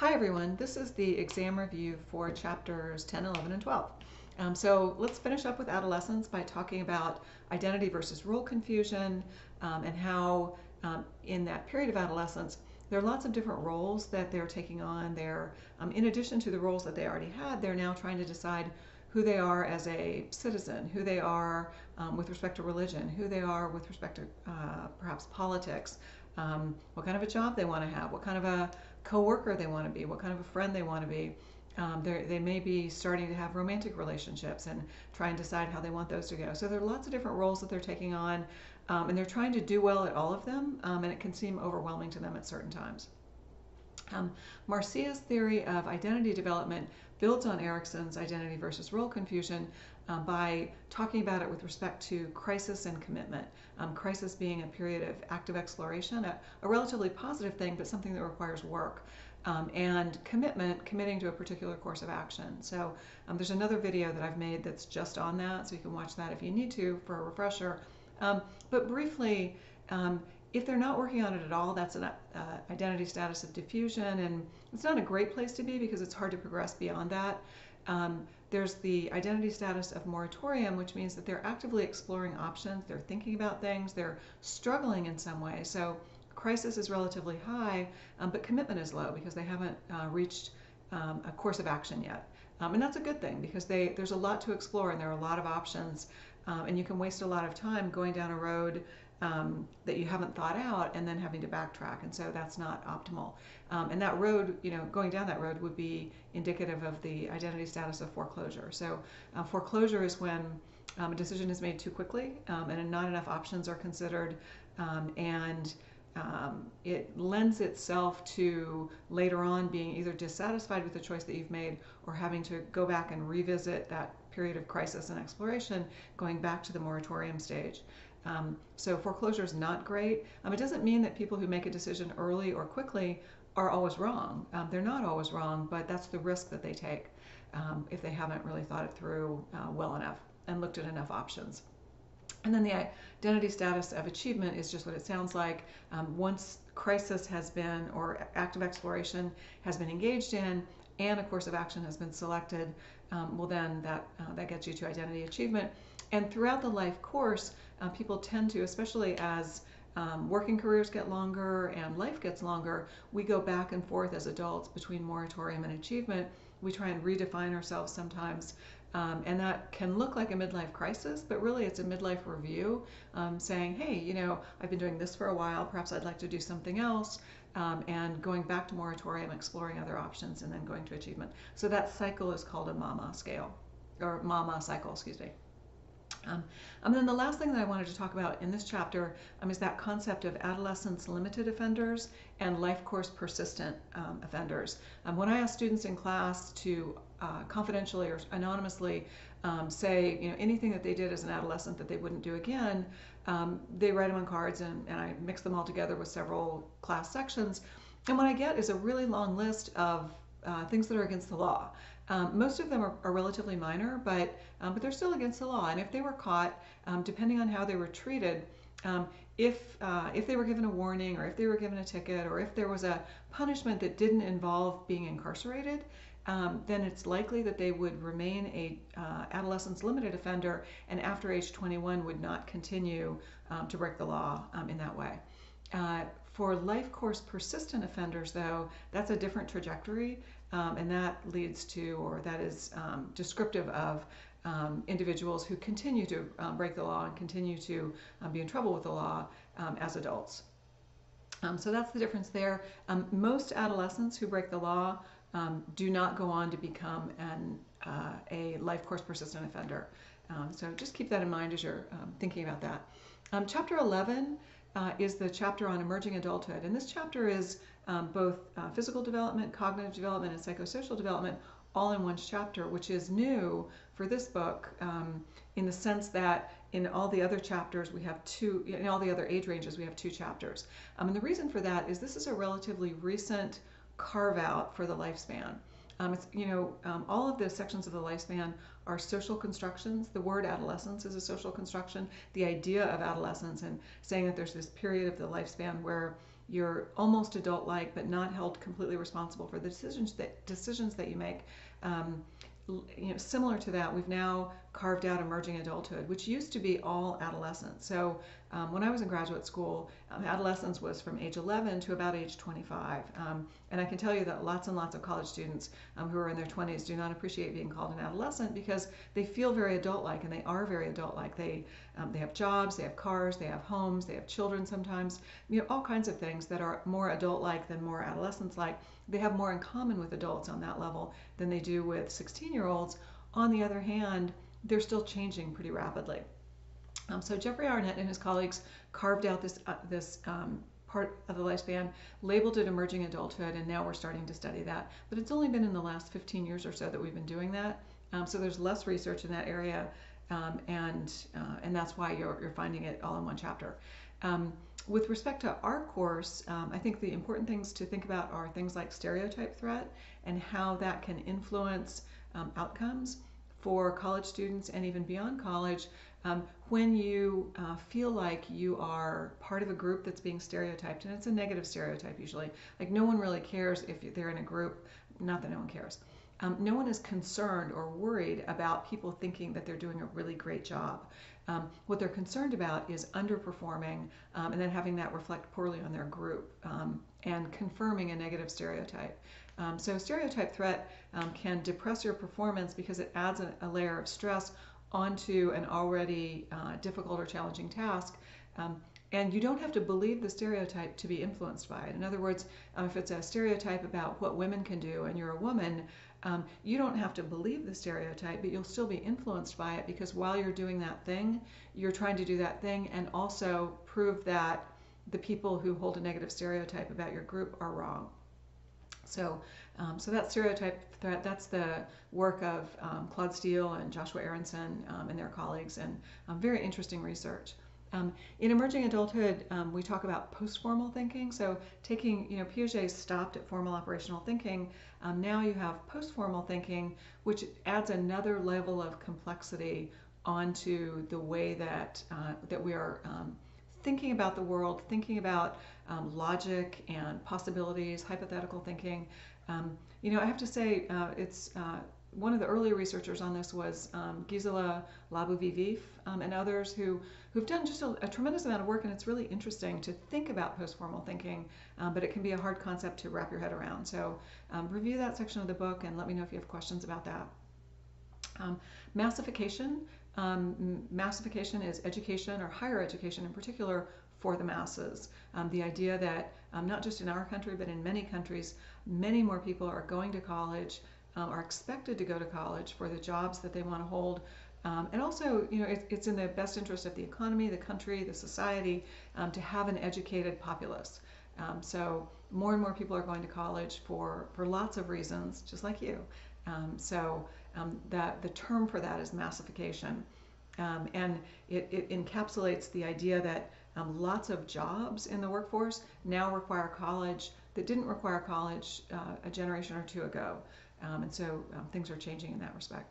Hi everyone, this is the exam review for chapters 10, 11, and 12. Um, so let's finish up with adolescence by talking about identity versus role confusion um, and how um, in that period of adolescence there are lots of different roles that they're taking on. They're, um, in addition to the roles that they already had, they're now trying to decide who they are as a citizen, who they are um, with respect to religion, who they are with respect to uh, perhaps politics, um, what kind of a job they want to have, what kind of a coworker they want to be, what kind of a friend they want to be. Um, they may be starting to have romantic relationships and try and decide how they want those to go. So there are lots of different roles that they're taking on, um, and they're trying to do well at all of them, um, and it can seem overwhelming to them at certain times. Um, Marcia's theory of identity development builds on Erikson's identity versus role confusion uh, by talking about it with respect to crisis and commitment. Um, crisis being a period of active exploration, a, a, relatively positive thing, but something that requires work. Um, and commitment, committing to a particular course of action. So um, there's another video that I've made that's just on that, so you can watch that if you need to for a refresher. Um, but briefly, um, if they're not working on it at all, that's an uh, identity status of diffusion, and it's not a great place to be because it's hard to progress beyond that. Um, there's the identity status of moratorium, which means that they're actively exploring options, they're thinking about things, they're struggling in some way. So crisis is relatively high, um, but commitment is low because they haven't uh, reached um, a course of action yet. Um, and that's a good thing because they, there's a lot to explore and there are a lot of options, um, and you can waste a lot of time going down a road um, that you haven't thought out and then having to backtrack. And so that's not optimal. Um, and that road, you know, going down that road would be indicative of the identity status of foreclosure. So uh, foreclosure is when um, a decision is made too quickly um, and not enough options are considered um, and um, it lends itself to later on being either dissatisfied with the choice that you've made or having to go back and revisit that period of crisis and exploration, going back to the moratorium stage. Um, so foreclosure is not great. Um, it doesn't mean that people who make a decision early or quickly are always wrong. Um, they're not always wrong, but that's the risk that they take um, if they haven't really thought it through uh, well enough and looked at enough options. And then the identity status of achievement is just what it sounds like. Um, once crisis has been, or active exploration has been engaged in, and a course of action has been selected, um, well then that, uh, that gets you to identity achievement. And throughout the life course, uh, people tend to, especially as um, working careers get longer and life gets longer, we go back and forth as adults between moratorium and achievement. We try and redefine ourselves sometimes. Um, and that can look like a midlife crisis, but really it's a midlife review um, saying, hey, you know, I've been doing this for a while, perhaps I'd like to do something else, um, and going back to moratorium, exploring other options, and then going to achievement. So that cycle is called a MAMA scale, or MAMA cycle, excuse me. Um, and then the last thing that I wanted to talk about in this chapter um, is that concept of adolescence limited offenders and life course persistent um, offenders. Um, when I ask students in class to uh, confidentially or anonymously um, say you know anything that they did as an adolescent that they wouldn't do again, um, they write them on cards and, and I mix them all together with several class sections. And what I get is a really long list of uh, things that are against the law. Um, most of them are, are relatively minor, but um, but they're still against the law. And if they were caught, um, depending on how they were treated, um, if uh, if they were given a warning, or if they were given a ticket, or if there was a punishment that didn't involve being incarcerated, um, then it's likely that they would remain a uh, adolescence limited offender, and after age 21 would not continue um, to break the law in that way. Uh, for life course persistent offenders, though, that's a different trajectory. Um, and that leads to, or that is um, descriptive of um, individuals who continue to um, break the law and continue to um, be in trouble with the law as adults. so that's the difference there. most adolescents who break the law do not go on to become an, uh, a life course persistent offender. so just keep that in mind as you're thinking about that. chapter 11 uh, is the chapter on emerging adulthood. And this chapter is um, both uh, physical development, cognitive development, and psychosocial development all in one chapter, which is new for this book um, in the sense that in all the other chapters we have two, in all the other age ranges we have two chapters. Um, and the reason for that is this is a relatively recent carve out for the lifespan. Um, it's, you know, um, all of the sections of the lifespan are social constructions. The word adolescence is a social construction. The idea of adolescence and saying that there's this period of the lifespan where you're almost adult-like, but not held completely responsible for the decisions that decisions that you make. Um, you know, similar to that, we've now carved out emerging adulthood, which used to be all adolescence. So um, when I was in graduate school, um, adolescence was from age 11 to about age 25. Um, and I can tell you that lots and lots of college students um, who are in their 20s do not appreciate being called an adolescent because they feel very adult-like, and they are very adult-like. They um, they have jobs, they have cars, they have homes, they have children sometimes, you know, all kinds of things that are more adult-like than more adolescents-like. They have more in common with adults on that level than they do with 16-year-olds. On the other hand, they're still changing pretty rapidly. Um, so Jeffrey Arnett and his colleagues carved out this, uh, this um, part of the lifespan, labeled it emerging adulthood, and now we're starting to study that. But it's only been in the last 15 years or so that we've been doing that. Um, so there's less research in that area, um, and, uh, and that's why you're, you're finding it all in one chapter. Um, with respect to our course, um, I think the important things to think about are things like stereotype threat and how that can influence outcomes for college students and even beyond college um, when you uh, feel like you are part of a group that's being stereotyped, and it's a negative stereotype usually, like no one really cares if they're in a group, not that no one cares. Um, no one is concerned or worried about people thinking that they're doing a really great job. Um, what they're concerned about is underperforming um, and then having that reflect poorly on their group um, and confirming a negative stereotype. Um, so stereotype threat um, can depress your performance because it adds a, a layer of stress onto an already uh, difficult or challenging task. Um, and you don't have to believe the stereotype to be influenced by it. In other words, uh, if it's a stereotype about what women can do and you're a woman, um, you don't have to believe the stereotype, but you'll still be influenced by it because while you're doing that thing, you're trying to do that thing and also prove that the people who hold a negative stereotype about your group are wrong. So, um, so that stereotype threat, that's the work of um, Claude Steele and Joshua Aronson um, and their colleagues, and um, very interesting research. Um, in emerging adulthood, um, we talk about post-formal thinking. So taking, you know, Piaget stopped at formal operational thinking. now you have post-formal thinking, which adds another level of complexity onto the way that uh, that we are thinking about the world, thinking about um, logic and possibilities, hypothetical thinking. Um, you know, I have to say, uh, it's uh, one of the early researchers on this was um, Gisela Labouvie-Vief um, and others who, who've done just a, a, tremendous amount of work, and it's really interesting to think about post-formal thinking, um, but it can be a hard concept to wrap your head around. So um, review that section of the book and let me know if you have questions about that. Um, massification. Um, massification is education or higher education in particular for the masses. Um, the idea that um, not just in our country, but in many countries, many more people are going to college, um, are expected to go to college for the jobs that they want to hold. Um, and also, you know, it, it's in the best interest of the economy, the country, the society um, to have an educated populace. Um, so more and more people are going to college for, for lots of reasons, just like you. So that the term for that is massification. Um, and it, it, encapsulates the idea that um, lots of jobs in the workforce now require college that didn't require college uh, a generation or two ago. Um, and so um, things are changing in that respect.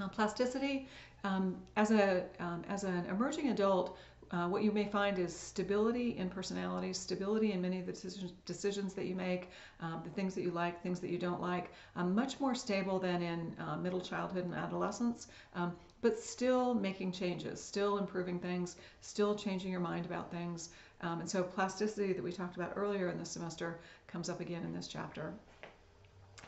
Uh, plasticity, um, as, a, um, as an emerging adult, uh, what you may find is stability in personality, stability in many of the decisions, decisions that you make, um, the things that you like, things that you don't like, um, much more stable than in uh, middle childhood and adolescence, um, but still making changes, still improving things, still changing your mind about things. Um, and so plasticity that we talked about earlier in the semester comes up again in this chapter.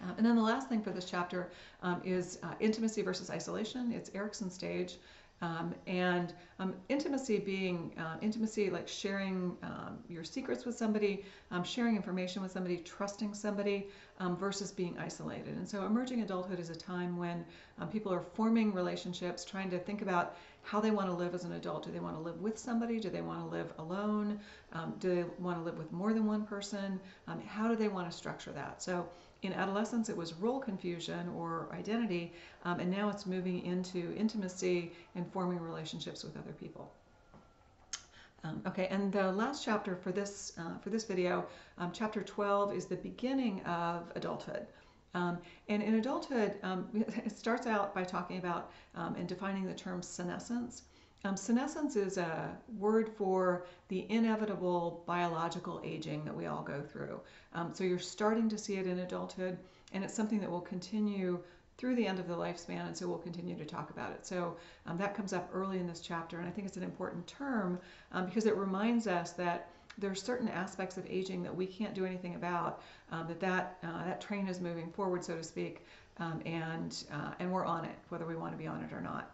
Uh, and then the last thing for this chapter um, is uh, intimacy versus isolation. It's Erikson stage. Um, and um, intimacy being uh, intimacy like sharing um, your secrets with somebody, um, sharing information with somebody, trusting somebody um, versus being isolated. And so emerging adulthood is a time when um, people are forming relationships, trying to think about how they want to live as an adult. Do they want to live with somebody? Do they want to live alone? do they want to live with more than one person? how do they want to structure that? So in adolescence, it was role confusion or identity, um, and now it's moving into intimacy and forming relationships with other people. Um, okay, and the last chapter for this uh, for this video, um, chapter 12, is the beginning of adulthood. Um, and in adulthood, um, it starts out by talking about um, and defining the term senescence. Um, senescence is a word for the inevitable biological aging that we all go through. Um, so you're starting to see it in adulthood, and it's something that will continue through the end of the lifespan, and so we'll continue to talk about it. So um, that comes up early in this chapter, and I think it's an important term um, because it reminds us that there are certain aspects of aging that we can't do anything about. Um, that that uh, that train is moving forward, so to speak, um, and uh, and we're on it, whether we want to be on it or not.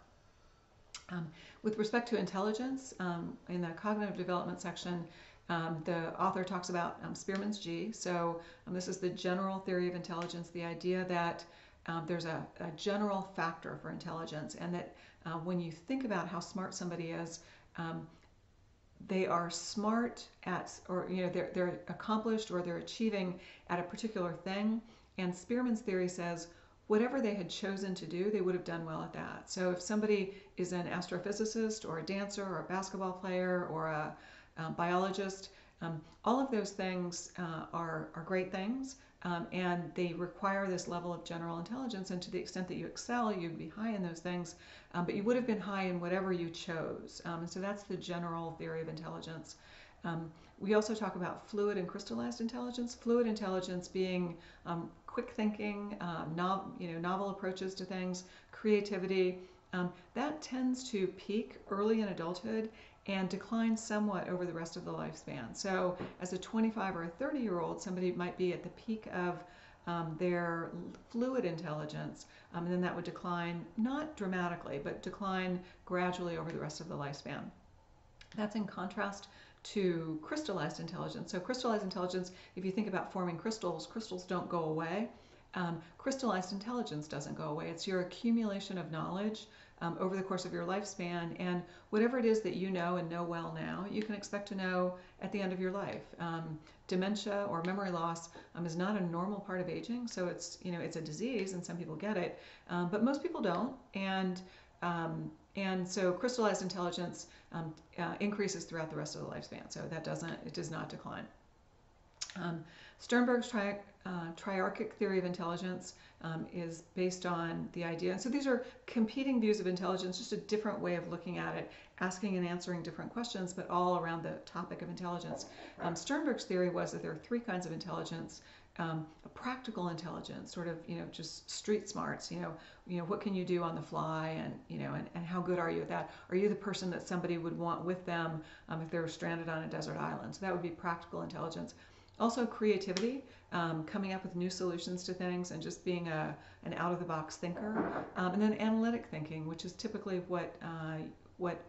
Um, with respect to intelligence, um, in the cognitive development section, um, the author talks about um, Spearman's G. So this is the general theory of intelligence, the idea that there's a, a, general factor for intelligence, and that uh, when you think about how smart somebody is, they are smart at, or you know, they're, they're accomplished or they're achieving at a particular thing. And Spearman's theory says whatever they had chosen to do, they would have done well at that. So if somebody is an astrophysicist or a dancer or a basketball player or a um, biologist, um, all of those things uh, are, are great things. Um, and they require this level of general intelligence. And to the extent that you excel, you'd be high in those things, um, but you would have been high in whatever you chose. Um, and so that's the general theory of intelligence. Um, we also talk about fluid and crystallized intelligence. Fluid intelligence being quick thinking, um, you know, novel approaches to things, creativity. that tends to peak early in adulthood and decline somewhat over the rest of the lifespan. So, as a 25 or a 30 year old, somebody might be at the peak of um, their fluid intelligence, um, and then that would decline not dramatically, but decline gradually over the rest of the lifespan. That's in contrast to crystallized intelligence. So, crystallized intelligence, if you think about forming crystals, crystals don't go away. Um, crystallized intelligence doesn't go away. It's your accumulation of knowledge um, over the course of your lifespan. And whatever it is that you know and know well now, you can expect to know at the end of your life. Um, dementia or memory loss um, is not a normal part of aging, so it's you know it's a disease, and some people get it, um, but most people don't. And um, and so crystallized intelligence um, uh, increases throughout the rest of the lifespan. So that doesn't it does not decline. Um, Sternberg's tri- uh, triarchic theory of intelligence um, is based on the idea. And so these are competing views of intelligence, just a different way of looking at it, asking and answering different questions, but all around the topic of intelligence. Um, Sternberg's theory was that there are three kinds of intelligence. Um, a practical intelligence, sort of, you know, just street smarts, you know, you know, what can you do on the fly and, you know, and, and how good are you at that? Are you the person that somebody would want with them um, if they were stranded on a desert island? So that would be practical intelligence. Also, creativity, um, coming up with new solutions to things and just being a, an out of the box thinker. Um, and then analytic thinking, which is typically what, uh, what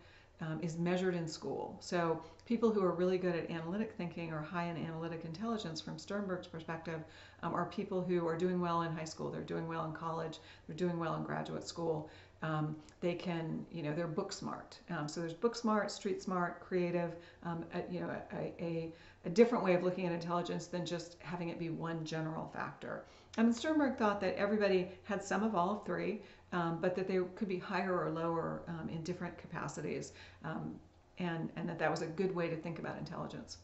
um, is measured in school. So, people who are really good at analytic thinking or high in analytic intelligence from Sternberg's perspective um, are people who are doing well in high school, they're doing well in college, they're doing well in graduate school. Um, they can, you know, they're book smart. Um, so there's book smart, street smart, creative, um, a, you know, a, a, a, different way of looking at intelligence than just having it be one general factor. And Sternberg thought that everybody had some of all three, um, but that they could be higher or lower um, in different capacities, um, and, and that that was a good way to think about intelligence.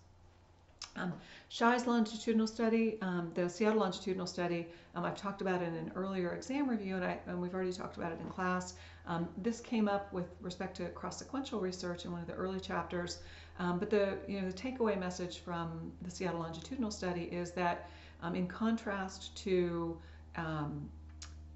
Um, Schaie's longitudinal study, um, the Seattle longitudinal study, um, I've talked about it in an earlier exam review, and, I, and we've already talked about it in class. Um, this came up with respect to cross-sequential research in one of the early chapters. Um, but the, you know, the takeaway message from the Seattle longitudinal study is that in contrast to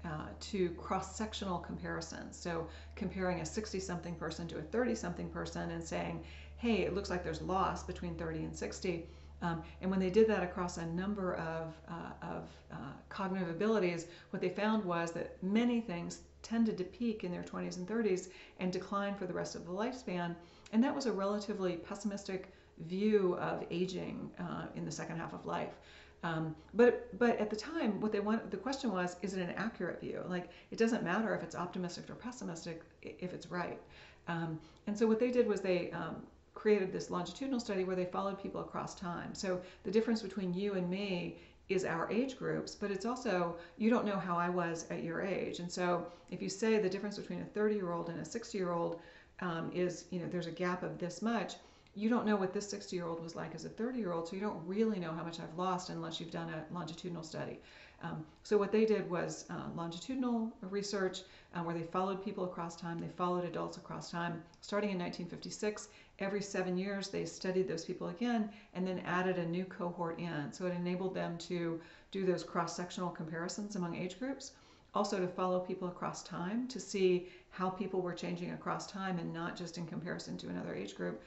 uh, to cross-sectional comparisons. So comparing a 60-something person to a 30-something person and saying, hey, it looks like there's loss between 30 and 60. Um, and when they did that across a number of, uh, of uh, cognitive abilities, what they found was that many things tended to peak in their 20s and 30s and decline for the rest of the lifespan. And that was a relatively pessimistic view of aging uh, in the second half of life. Um, but but at the time, what they want the question was, is it an accurate view? Like it doesn't matter if it's optimistic or pessimistic if it's right. Um, and so what they did was they um, created this longitudinal study where they followed people across time. So the difference between you and me is our age groups, but it's also you don't know how I was at your age. And so if you say the difference between a 30 year old and a 60 year old um, is, you know, there's a gap of this much, you don't know what this 60 year old was like as a 30 year old, so you don't really know how much I've lost unless you've done a longitudinal study. Um, so what they did was uh, longitudinal research uh, where they followed people across time, they followed adults across time. Starting in 1956, every seven years they studied those people again and then added a new cohort in. So it enabled them to do those cross-sectional comparisons among age groups. Also to follow people across time to see how people were changing across time and not just in comparison to another age group.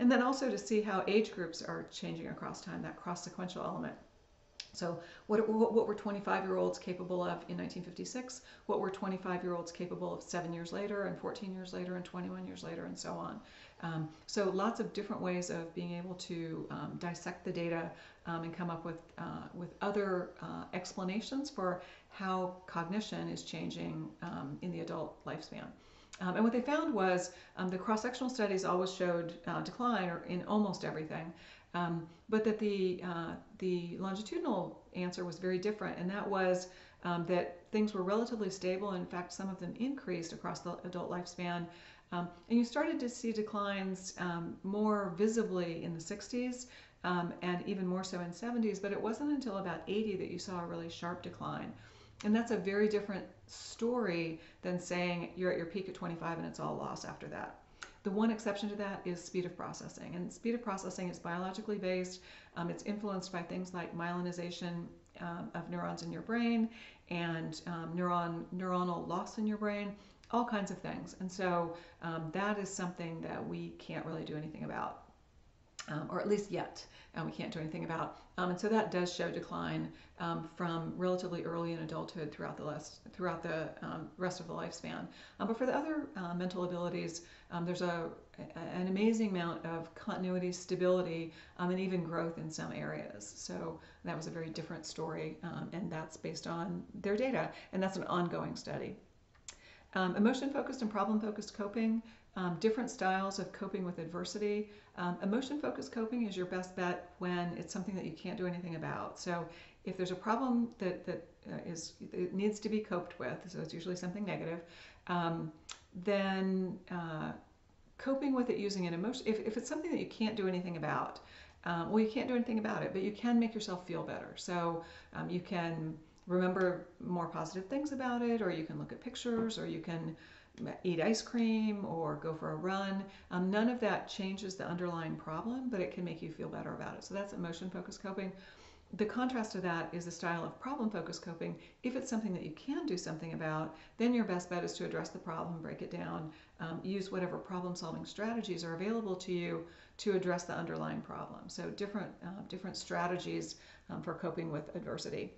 And then also to see how age groups are changing across time, that cross-sequential element. So what, what were 25 year olds capable of in 1956? What were 25 year olds capable of seven years later and 14 years later and 21 years later and so on? Um, so lots of different ways of being able to um, dissect the data um, and come up with, uh, with other uh, explanations for how cognition is changing um, in the adult lifespan. Um, and what they found was um, the cross-sectional studies always showed uh, decline in almost everything. Um, but that the, uh, the longitudinal answer was very different, and that was um, that things were relatively stable. In fact, some of them increased across the adult lifespan. Um, and you started to see declines um, more visibly in the 60s um, and even more so in 70s, but it wasn't until about 80 that you saw a really sharp decline. And that's a very different story than saying you're at your peak at 25 and it's all loss after that. The one exception to that is speed of processing. And speed of processing is biologically based. Um, it's influenced by things like myelinization um, of neurons in your brain and um, neuron neuronal loss in your brain, all kinds of things. And so um, that is something that we can't really do anything about um, or at least yet, and we can't do anything about. Um, and so that does show decline um, from relatively early in adulthood throughout the rest, throughout the um, rest of the lifespan. Um, but for the other uh, mental abilities, there's a, an amazing amount of continuity, stability, and even growth in some areas. So that was a very different story, and that's based on their data, and that's an ongoing study. Um, emotion focused and problem focused coping, um, different styles of coping with adversity. Um, emotion focused coping is your best bet when it's something that you can't do anything about. So if there's a problem that, that uh, is it needs to be coped with, so it's usually something negative, um, then uh, coping with it using an emotion, if, if it's something that you can't do anything about, um, well, you can't do anything about it, but you can make yourself feel better. So um, you can remember more positive things about it, or you can look at pictures, or you can eat ice cream or go for a run. Um, none of that changes the underlying problem, but it can make you feel better about it. So that's emotion focused coping. The contrast to that is the style of problem focused coping. If it's something that you can do something about, then your best bet is to address the problem, break it down, um, use whatever problem solving strategies are available to you to address the underlying problem. So different, uh, different strategies um, for coping with adversity.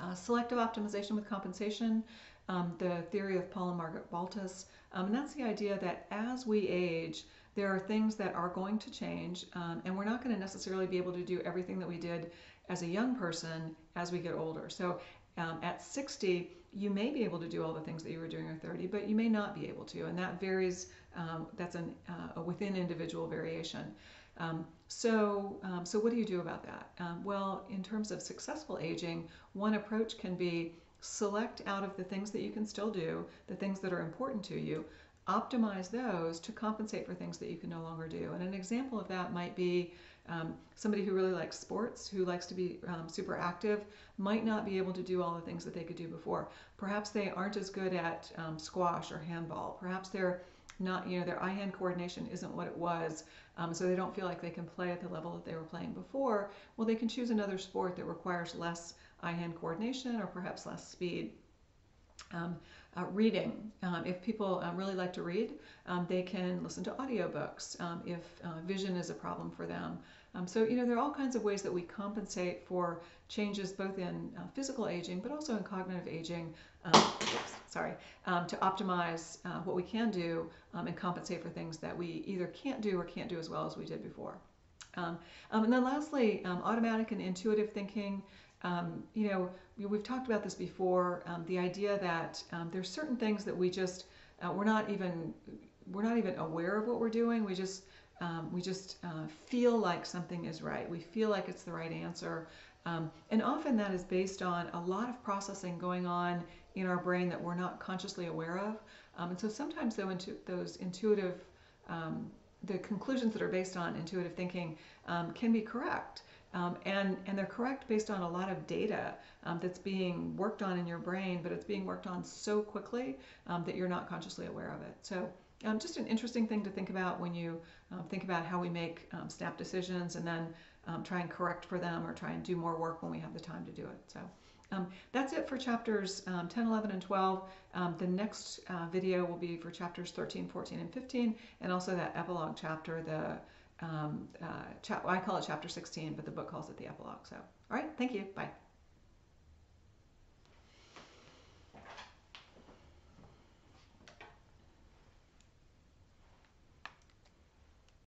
Uh, selective optimization with compensation, um, the theory of Paul and Margaret Baltes. Um, and that's the idea that as we age, there are things that are going to change, um, and we're not going to necessarily be able to do everything that we did as a young person as we get older. So um, at 60, you may be able to do all the things that you were doing at 30, but you may not be able to, and that varies. Um, that's an, uh, a within individual variation. Um, so, um, so what do you do about that? Um, well, in terms of successful aging, one approach can be select out of the things that you can still do, the things that are important to you, optimize those to compensate for things that you can no longer do. And an example of that might be um, somebody who really likes sports, who likes to be um, super active, might not be able to do all the things that they could do before. Perhaps they aren't as good at um, squash or handball. Perhaps they're not, you know, their eye-hand coordination isn't what it was, um, so they don't feel like they can play at the level that they were playing before. Well, they can choose another sport that requires less eye-hand coordination or perhaps less speed. Um, uh, reading. Um, if people um, really like to read, um, they can listen to audiobooks um, if uh, vision is a problem for them. Um, so, you know, there are all kinds of ways that we compensate for changes both in uh, physical aging but also in cognitive aging, oops, sorry, to optimize uh, what we can do and compensate for things that we either can't do or can't do as well as we did before. and then lastly, automatic and intuitive thinking. Um, you know, we've talked about this before. Um, the idea that um, there's certain things that we just uh, we're not even we're not even aware of what we're doing. We just um, we just uh, feel like something is right. We feel like it's the right answer, um, and often that is based on a lot of processing going on in our brain that we're not consciously aware of. Um, and so sometimes though, into those intuitive the conclusions that are based on intuitive thinking can be correct. Um, and, and they're correct based on a lot of data um, that's being worked on in your brain, but it's being worked on so quickly um, that you're not consciously aware of it. So um, just an interesting thing to think about when you um, think about how we make um, snap decisions and then um, try and correct for them or try and do more work when we have the time to do it. So um, that's it for chapters um, 10, 11, and 12. the next uh, video will be for chapters 13, 14, and 15, and also that epilogue chapter, the uh, I call it chapter 16, but the book calls it the epilogue. So, all right, thank you. Bye.